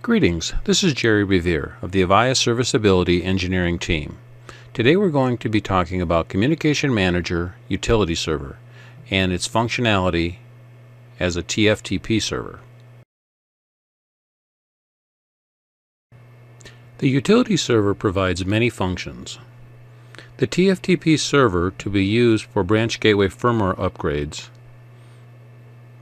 Greetings, this is Jerry Revier of the Avaya Serviceability Engineering Team. Today we're going to be talking about Communication Manager Utility Server and its functionality as a TFTP server. The utility server provides many functions. The TFTP server to be used for branch gateway firmware upgrades,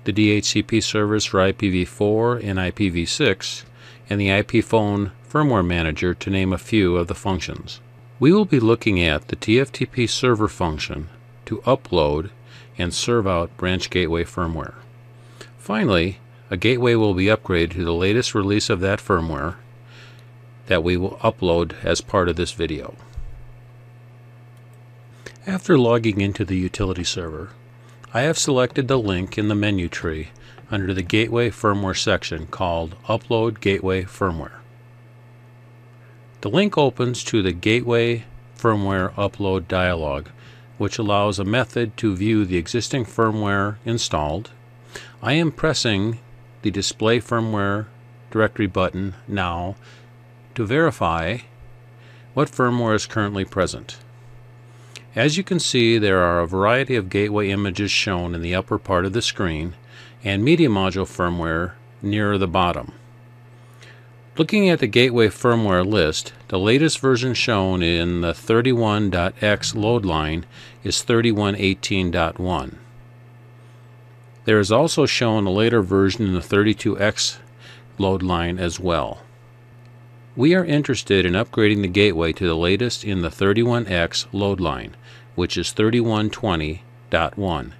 the DHCP servers for IPv4 and IPv6, and the IP phone firmware manager to name a few of the functions. We will be looking at the TFTP server function to upload and serve out branch gateway firmware. Finally, a gateway will be upgraded to the latest release of that firmware that we will upload as part of this video. After logging into the utility server, I have selected the link in the menu tree under the Gateway Firmware section called Upload Gateway Firmware. The link opens to the Gateway Firmware Upload dialog, which allows a method to view the existing firmware installed. I am pressing the Display Firmware Directory button now to verify what firmware is currently present. As you can see, there are a variety of gateway images shown in the upper part of the screen, and media module firmware near the bottom. Looking at the gateway firmware list, the latest version shown in the 31.x load line is 3118.1. There is also shown a later version in the 32x load line as well. We are interested in upgrading the gateway to the latest in the 31x load line, which is 3120.1.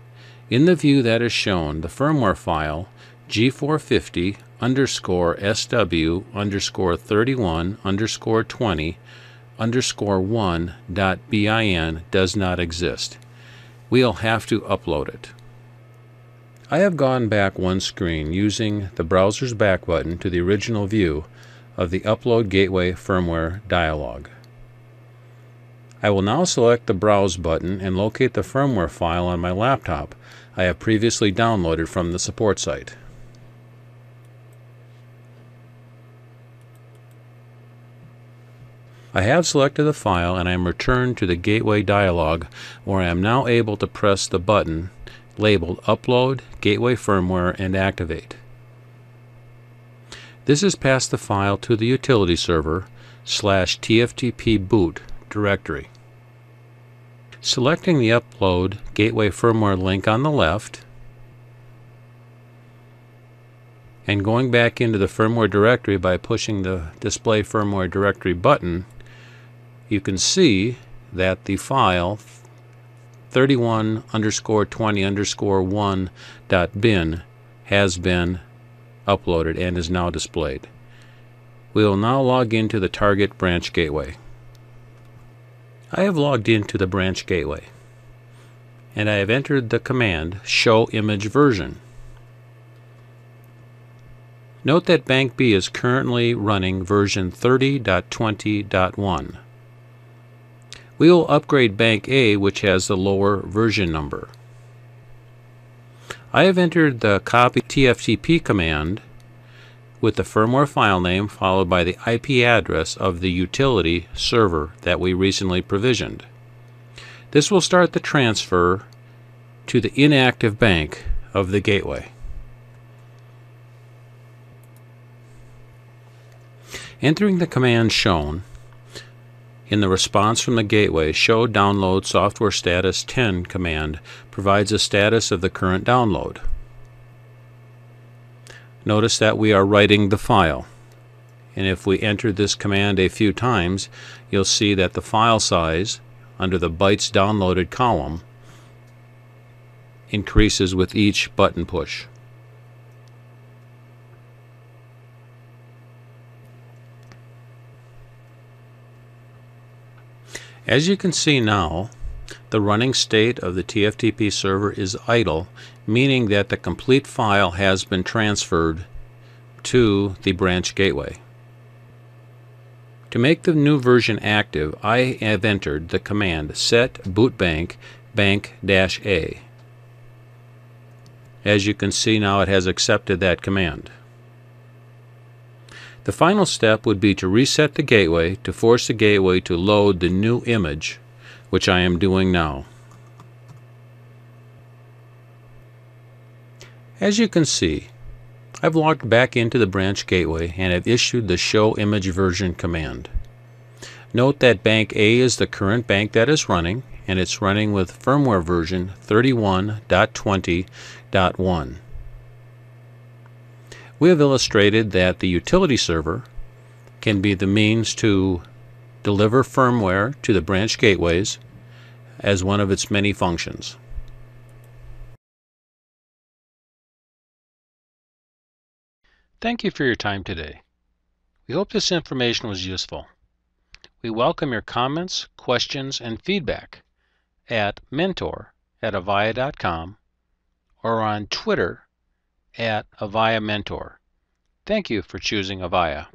In the view that is shown, the firmware file G450 underscore SW underscore 31 underscore 20 underscore 1 dot bin does not exist. We'll have to upload it. I have gone back one screen using the browser's back button to the original view of the Upload Gateway Firmware dialog. I will now select the Browse button and locate the firmware file on my laptop I have previously downloaded from the support site. I have selected the file and I am returned to the Gateway dialog where I am now able to press the button labeled Upload, Gateway Firmware and Activate. This has passed the file to the utility server slash tftp boot directory. Selecting the Upload Gateway Firmware link on the left and going back into the firmware directory by pushing the Display Firmware Directory button, you can see that the file 31 underscore 20 underscore 1 dot bin has been uploaded and is now displayed. We will now log into the target branch gateway. I have logged into the branch gateway and I have entered the command show image version. Note that Bank B is currently running version 30.20.1. We will upgrade Bank A which has the lower version number. I have entered the copy TFTP command with the firmware file name followed by the IP address of the utility server that we recently provisioned. This will start the transfer to the inactive bank of the gateway. Entering the command shown in the response from the gateway, show download software status 10 command provides a status of the current download. Notice that we are writing the file. And if we enter this command a few times, you'll see that the file size under the bytes downloaded column increases with each button push. As you can see now, the running state of the TFTP server is idle, meaning that the complete file has been transferred to the branch gateway. To make the new version active, I have entered the command set bootbank bank-a. As you can see now it has accepted that command. The final step would be to reset the gateway to force the gateway to load the new image, which I am doing now. As you can see, I've logged back into the branch gateway and have issued the show image version command. Note that bank A is the current bank that is running and it's running with firmware version 31.20.1. We have illustrated that the utility server can be the means to deliver firmware to the branch gateways as one of its many functions. Thank you for your time today. We hope this information was useful. We welcome your comments, questions, and feedback at mentor at avaya.com or on Twitter at Avaya Mentor. Thank you for choosing Avaya.